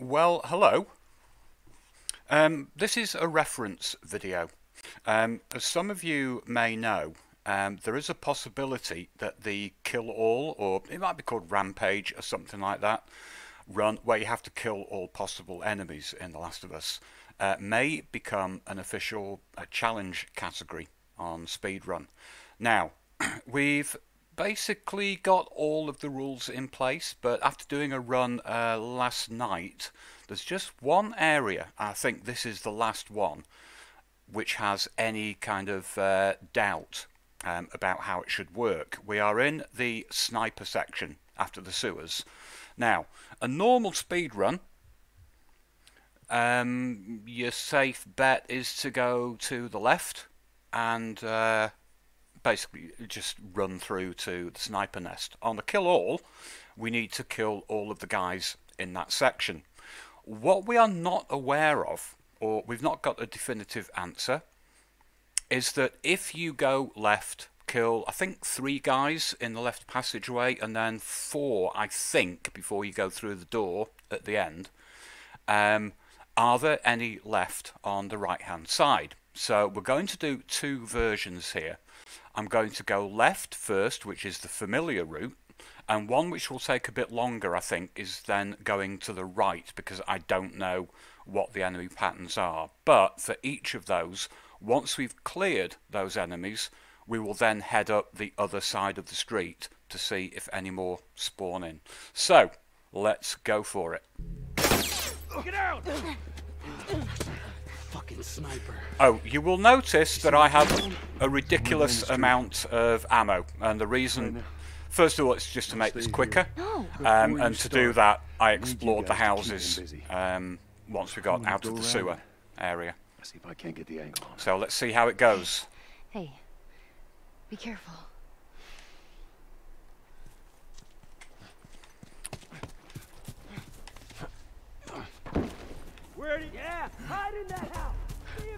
Well, hello. Um, this is a reference video. Um, as some of you may know, um, there is a possibility that the kill all, or it might be called rampage or something like that, run where you have to kill all possible enemies in The Last of Us, uh, may become an official uh, challenge category on speedrun. Now, we've basically got all of the rules in place, but after doing a run uh, last night, there's just one area, I think this is the last one, which has any kind of uh, doubt um, about how it should work. We are in the sniper section after the sewers. Now, a normal speed run, um, your safe bet is to go to the left and uh, basically just run through to the sniper nest. On the kill all, we need to kill all of the guys in that section. What we are not aware of, or we've not got a definitive answer, is that if you go left, kill, I think, three guys in the left passageway, and then four, I think, before you go through the door at the end, um, are there any left on the right hand side? So we're going to do two versions here. I'm going to go left first, which is the familiar route, and one which will take a bit longer, I think, is then going to the right because I don't know what the enemy patterns are. But for each of those, once we've cleared those enemies, we will then head up the other side of the street to see if any more spawn in. So, let's go for it. Get out! Fucking sniper. Oh, you will notice that I have a ridiculous amount of ammo, and the reason, first of all, it's just to make this quicker, um, and to do that, I explored the houses um, once we got out of the sewer area. See if I can't get the angle. So let's see how it goes. Hey, be careful. Where yeah? Hide in that house. See if that helps.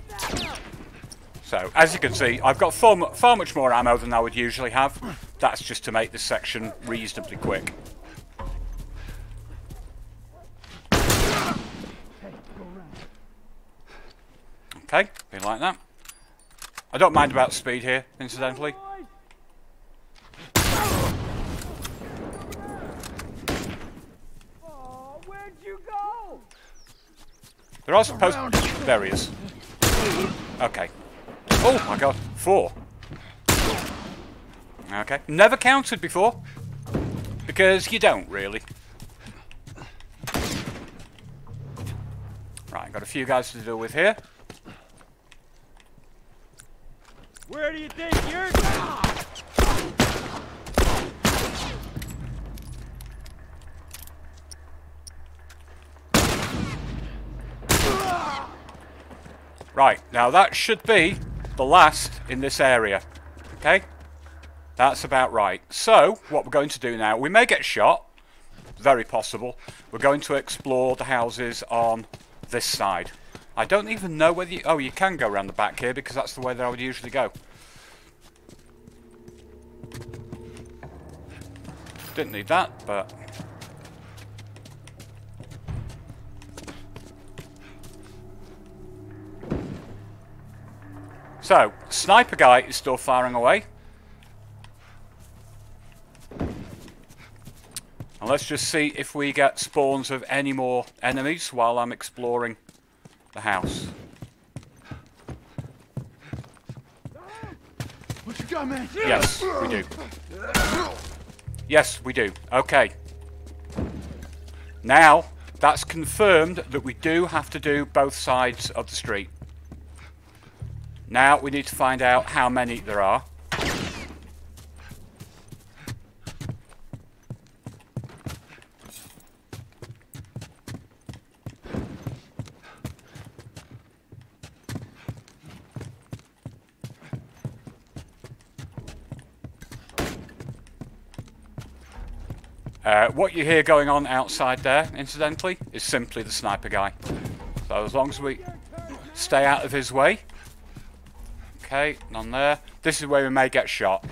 So, as you can see, I've got far, far much more ammo than I would usually have. That's just to make this section reasonably quick. Okay, be like that. I don't mind about speed here, incidentally. Oh, where'd you go? There are supposed... There he is. Okay. Oh my god, four. Okay, never counted before. Because you don't, really. Right, got a few guys to deal with here. Where do you think you're? Right, now that should be the last in this area. Okay? That's about right. So, what we're going to do now, we may get shot. Very possible. We're going to explore the houses on this side. I don't even know whether you... Oh, you can go around the back here because that's the way that I would usually go. Didn't need that, but... So, sniper guy is still firing away. And let's just see if we get spawns of any more enemies while I'm exploring the house. What you got, man? Yes, we do. Yes, we do. Okay. Now, that's confirmed that we do have to do both sides of the street. Now we need to find out how many there are. Uh, what you hear going on outside there, incidentally, is simply the sniper guy. So as long as we stay out of his way. Okay, none there. This is where we may get shot.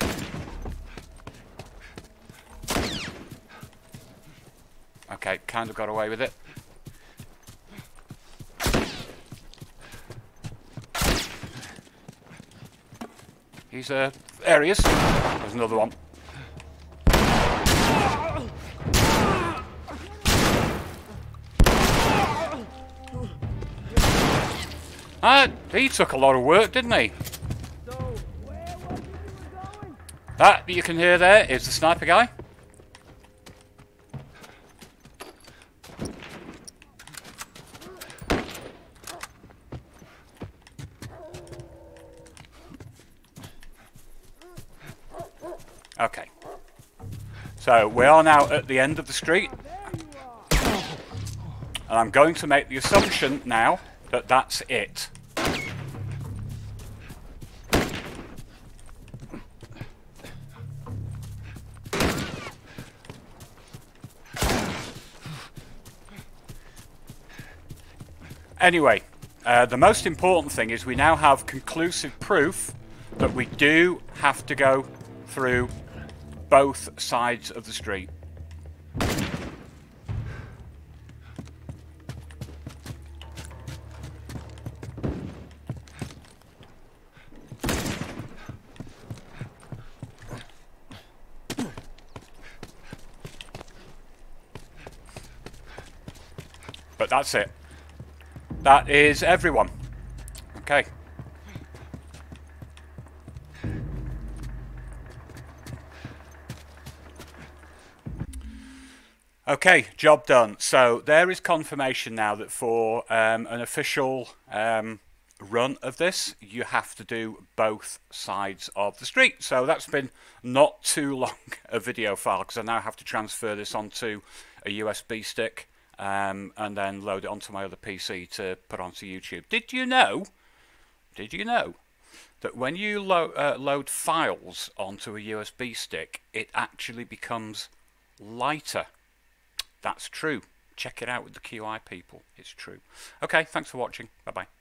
Okay, kind of got away with it. He's, uh, there he is. There's another one. Ah, he took a lot of work, didn't he? Ah, that you can hear there is the sniper guy. Okay. So we are now at the end of the street. And I'm going to make the assumption now that that's it. Anyway, uh, the most important thing is we now have conclusive proof that we do have to go through both sides of the street. But that's it. That is everyone. Okay. Okay, job done. So there is confirmation now that for um, an official um, run of this, you have to do both sides of the street. So that's been not too long a video file because I now have to transfer this onto a USB stick um, and then load it onto my other PC to put onto YouTube. Did you know? Did you know that when you lo uh, load files onto a USB stick, it actually becomes lighter? That's true. Check it out with the QI people. It's true. Okay, thanks for watching. Bye bye.